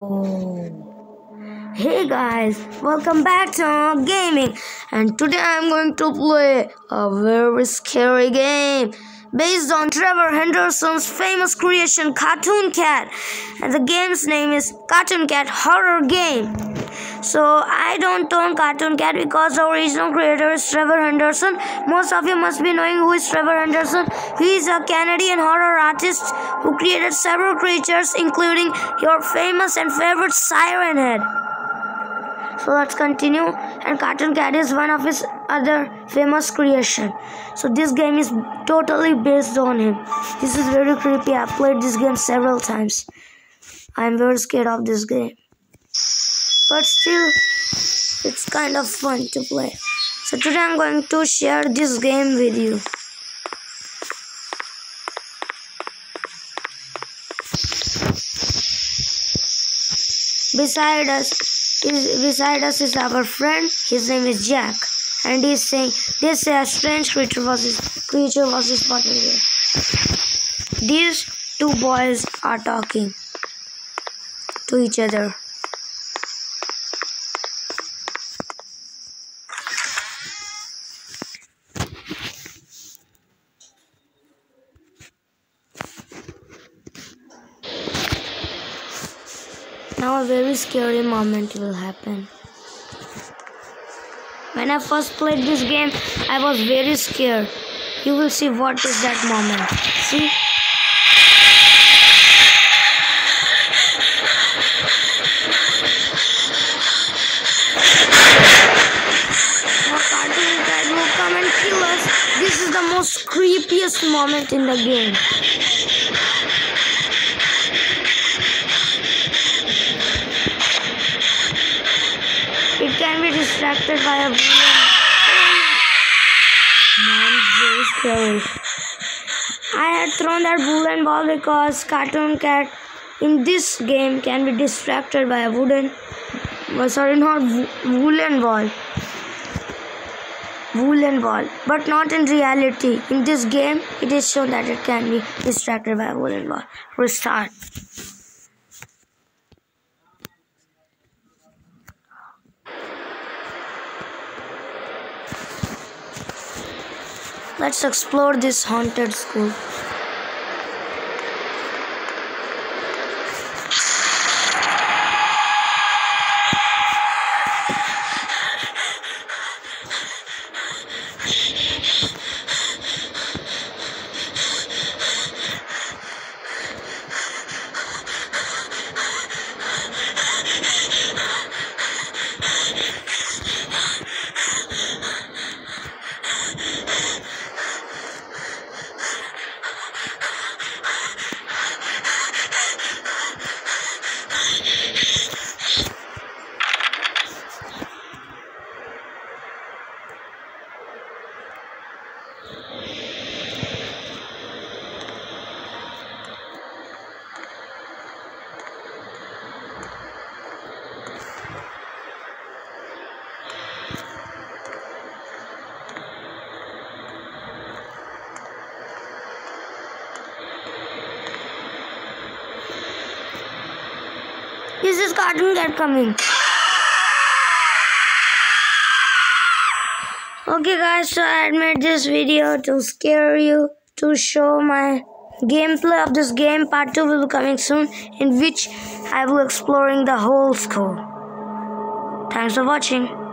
Oh. Hey guys, welcome back to Amogh Gaming. And today I'm going to play a very scary game based on Trevor Henderson's famous creation Cartoon Cat and the game's name is Cartoon Cat Horror Game. So I don't own Cartoon Cat because the original creator is Trevor Henderson. Most of you must be knowing who is Trevor Henderson. He is a Canadian horror artist who created several creatures including your famous and favorite Siren Head. So let's continue. And Cartoon Cat is one of his other famous creation. So this game is totally based on him. This is very creepy. I've played this game several times. I'm very scared of this game. But still, it's kind of fun to play. So today I'm going to share this game with you. Beside us is beside us is our friend. His name is Jack, and he's saying this strange creature was his creature was spotted here. These two boys are talking to each other. Now a very scary moment will happen. When I first played this game, I was very scared. You will see what is that moment. See? This is the most creepiest moment in the game. It can be distracted by a villain. Mom's very scary. I had thrown that wooden ball because Cartoon Cat in this game can be distracted by a wooden, sorry, not wooden ball. Wooden ball, but not in reality. In this game, it is shown that it can be distracted by a wooden ball. Restart. Let's explore this haunted school. Is cartoon cat coming? Okay guys, so I made this video to scare you, to show my gameplay of this game. Part 2 will be coming soon, in which I will exploring the whole school. Thanks for watching.